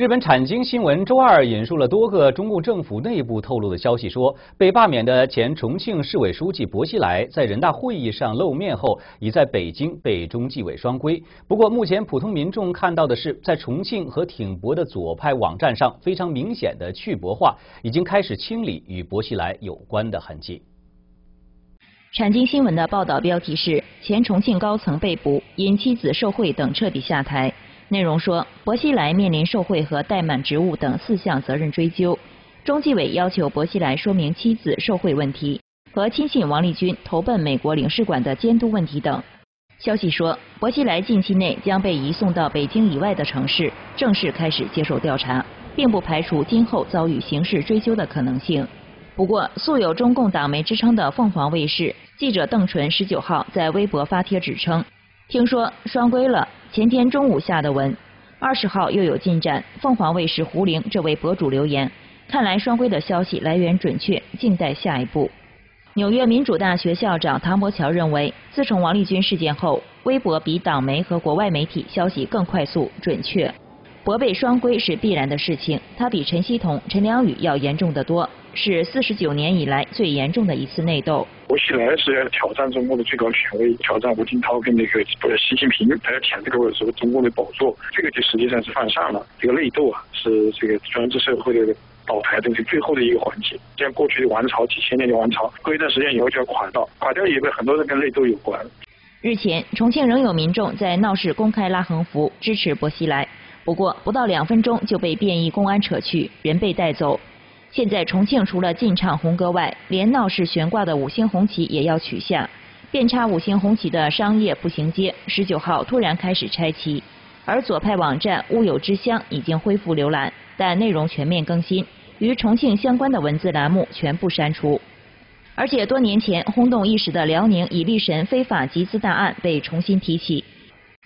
日本产经新闻周二引述了多个中共政府内部透露的消息，说被罢免的前重庆市委书记薄熙来在人大会议上露面后，已在北京被中纪委双规。不过，目前普通民众看到的是，在重庆和挺薄的左派网站上，非常明显的去薄化已经开始清理与薄熙来有关的痕迹。产经新闻的报道标题是：前重庆高层被捕，因妻子受贿等彻底下台。内容说，薄熙来面临受贿和怠慢职务等四项责任追究。中纪委要求薄熙来说明妻子受贿问题和亲信王立军投奔美国领事馆的监督问题等。消息说，薄熙来近期内将被移送到北京以外的城市，正式开始接受调查，并不排除今后遭遇刑事追究的可能性。不过，素有中共党媒之称的凤凰卫视记者邓纯十九号在微博发帖指称。听说双规了，前天中午下的文，二十号又有进展。凤凰卫视胡玲这位博主留言，看来双规的消息来源准确，静待下一步。纽约民主大学校长唐伯乔认为，自从王立军事件后，微博比党媒和国外媒体消息更快速、准确。博被双规是必然的事情，它比陈希同、陈良宇要严重的多。是四十九年以来最严重的一次内斗。薄熙来是要挑战中共的最高权威，挑战胡锦涛跟那个习近平，他要抢这个什么中共的宝座，这个就实际上是犯上了。这个内斗啊，是这个专制社会的倒台的最后的一个环节。像过去的王朝，几千年的王朝，过一段时间以后就要垮掉，垮掉以后很多人跟内斗有关。日前，重庆仍有民众在闹市公开拉横幅支持薄熙来，不过不到两分钟就被便衣公安扯去，人被带走。现在重庆除了禁唱红歌外，连闹市悬挂的五星红旗也要取下。遍插五星红旗的商业步行街，十九号突然开始拆旗。而左派网站乌有之乡已经恢复浏览，但内容全面更新，与重庆相关的文字栏目全部删除。而且多年前轰动一时的辽宁蚁力神非法集资大案被重新提起，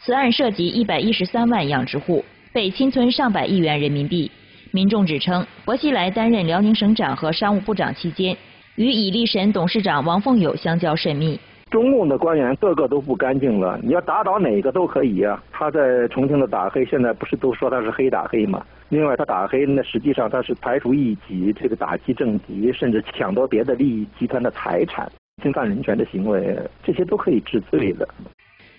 此案涉及一百一十三万养殖户，被侵吞上百亿元人民币。民众指称，薄熙来担任辽宁省长和商务部长期间，与以力神董事长王凤友相交甚密。中共的官员个个都不干净了，你要打倒哪个都可以啊。他在重庆的打黑，现在不是都说他是黑打黑吗？另外，他打黑那实际上他是排除异己，这个打击政敌，甚至抢夺别的利益集团的财产，侵犯人权的行为，这些都可以治罪的。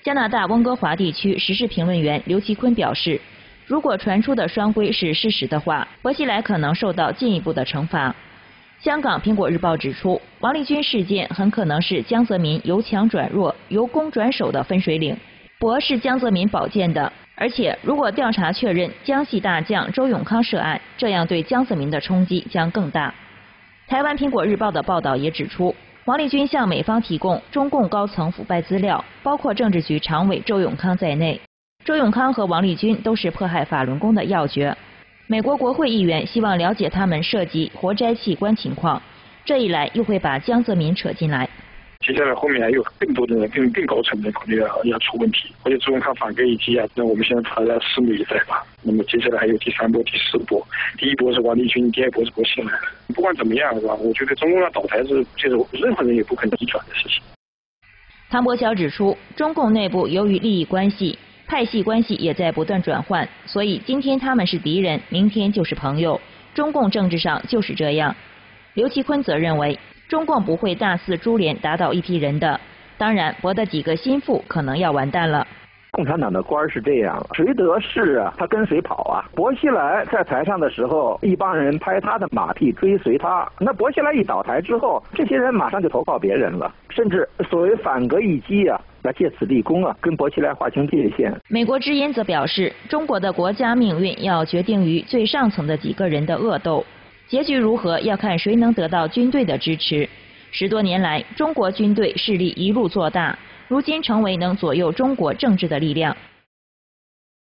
加拿大温哥华地区时事评论员刘其坤表示。如果传出的双规是事实的话，薄熙来可能受到进一步的惩罚。香港苹果日报指出，王立军事件很可能是江泽民由强转弱、由攻转守的分水岭。薄是江泽民保荐的，而且如果调查确认江西大将周永康涉案，这样对江泽民的冲击将更大。台湾苹果日报的报道也指出，王立军向美方提供中共高层腐败资料，包括政治局常委周永康在内。周永康和王立军都是迫害法轮功的要诀。美国国会议员希望了解他们涉及活摘器官情况，这一来又会把江泽民扯进来。接下来后面还有更多的人更更高层的可能要要出问题，或者周永康反戈一击啊，那我们现在还在拭目以待吧。那么接下来还有第三波、第四波，第一波是王立军，第二波是薄熙来。不管怎么样，是吧？我觉得中共要倒台是就是任何人也不可能逆转的事情。唐伯乔指出，中共内部由于利益关系。派系关系也在不断转换，所以今天他们是敌人，明天就是朋友。中共政治上就是这样。刘其坤则认为，中共不会大肆株连打倒一批人的。当然，博的几个心腹可能要完蛋了。共产党的官是这样，谁得势啊，他跟谁跑啊。薄熙来在台上的时候，一帮人拍他的马屁，追随他。那薄熙来一倒台之后，这些人马上就投靠别人了，甚至所谓反戈一击啊。来借此立功啊，跟薄熙来划清界限。美国之音则表示，中国的国家命运要决定于最上层的几个人的恶斗，结局如何要看谁能得到军队的支持。十多年来，中国军队势力一路做大，如今成为能左右中国政治的力量。